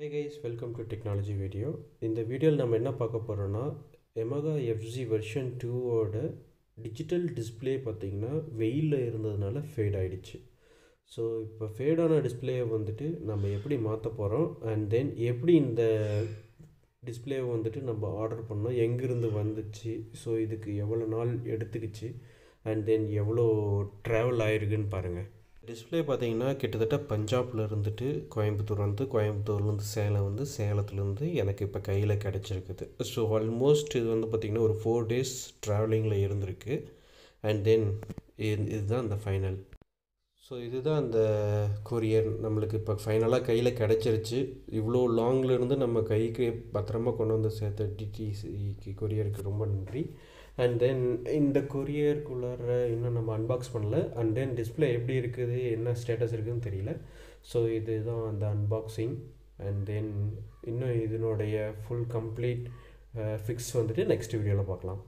Hey guys welcome to technology video இந்த வீடியோவில் நம்ம என்ன பார்க்க போகிறோன்னா எமகா எஃப்ஜி வெர்ஷன் டூவோட டிஜிட்டல் டிஸ்பிளே பார்த்திங்கன்னா வெயிலில் இருந்ததுனால ஃபேட் ஆகிடுச்சு ஸோ இப்போ ஃபேடான டிஸ்பிளேயை வந்துட்டு நம்ம எப்படி மாற்ற போகிறோம் அண்ட் தென் எப்படி இந்த டிஸ்பிளேவை வந்துட்டு நம்ம ஆர்டர் பண்ணோம்? எங்கேருந்து வந்துச்சு? ஸோ இதுக்கு எவ்வளோ நாள் எடுத்துக்கிச்சு? அண்ட் தென் எவ்வளோ ட்ராவல் ஆயிருக்குன்னு பாருங்கள் டிஸ்பிளே பார்த்தீங்கன்னா கிட்டத்தட்ட பஞ்சாப்ல இருந்துட்டு கோயம்புத்தூர் வந்து கோயம்புத்தூர்லேருந்து சேலம் வந்து சேலத்துலேருந்து எனக்கு இப்போ கையில் கிடச்சிருக்குது. ஸோ ஆல்மோஸ்ட் இது வந்து பார்த்திங்கன்னா ஒரு ஃபோர் டேஸ் ட்ராவலிங்கில் இருந்திருக்கு. அண்ட் தென் இதுதான் அந்த ஃபைனல் ஸோ இதுதான் அந்த கொரியர் நம்மளுக்கு இப்போ ஃபைனலாக கையில் கிடச்சிருச்சு. இவ்வளோ லாங்கில் இருந்து நம்ம கைக்கு பத்திரமா கொண்டு வந்து சேர்த்த டிடிசிக்கு கொரியருக்கு ரொம்ப நன்றி. அண்ட் தென் இந்த கொரியருக்குள்ளார இன்னும் நம்ம அன்பாக்ஸ் பண்ணல. அண்ட் தென் டிஸ்பிளே எப்படி இருக்குது என்ன ஸ்டேட்டஸ் இருக்குதுன்னு தெரியல. ஸோ இதுதான் அந்த அன்பாக்சிங் அண்ட் தென் இன்னும் இதனுடைய ஃபுல் கம்ப்ளீட் ஃபிக்ஸ் வந்துட்டு நெக்ஸ்ட் வீடியோவில் பார்க்கலாம்.